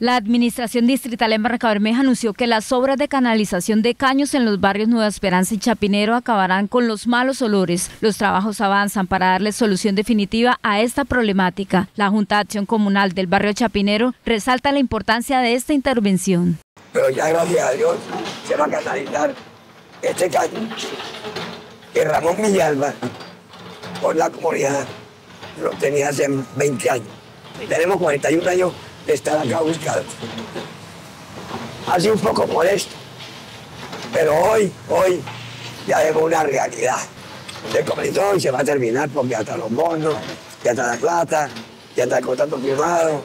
La Administración Distrital en Barranca Bermeja anunció que las obras de canalización de caños en los barrios Nueva Esperanza y Chapinero acabarán con los malos olores. Los trabajos avanzan para darle solución definitiva a esta problemática. La Junta de Acción Comunal del barrio Chapinero resalta la importancia de esta intervención. Pero ya gracias a Dios se va a canalizar este caño que Ramón Villalba por la comunidad lo tenía hace 20 años. Tenemos 41 años estar acá buscando. Sido un poco molesto, pero hoy, hoy ya vemos una realidad. Se comenzó y se va a terminar porque están los bonos, ya está la plata, ya está el contrato firmado.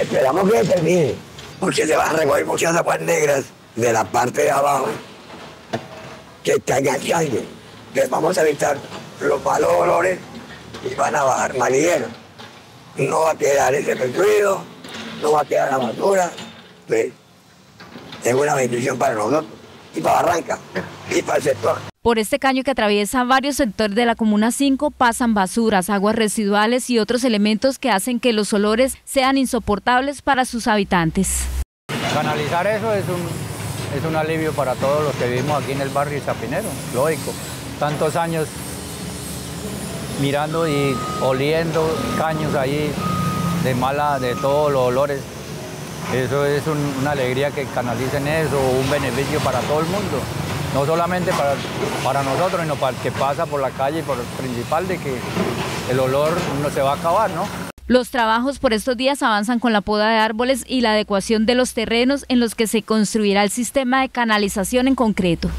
Esperamos que termine, porque se van a recoger muchas aguas negras de la parte de abajo que caigan caño. Les vamos a evitar los malos olores y van a bajar manigueros no va a quedar ese ruido, no va a quedar la basura. Pues, es una bendición para nosotros y para Barranca y para el sector. Por este caño que atraviesa varios sectores de la Comuna 5 pasan basuras, aguas residuales y otros elementos que hacen que los olores sean insoportables para sus habitantes. Canalizar eso es un, es un alivio para todos los que vivimos aquí en el barrio Chapinero, lógico. Tantos años mirando y oliendo caños ahí de mala, de todos los olores. Eso es una alegría que canalicen eso, un beneficio para todo el mundo. No solamente para, para nosotros, sino para el que pasa por la calle y por el principal de que el olor no se va a acabar, ¿no? Los trabajos por estos días avanzan con la poda de árboles y la adecuación de los terrenos en los que se construirá el sistema de canalización en concreto.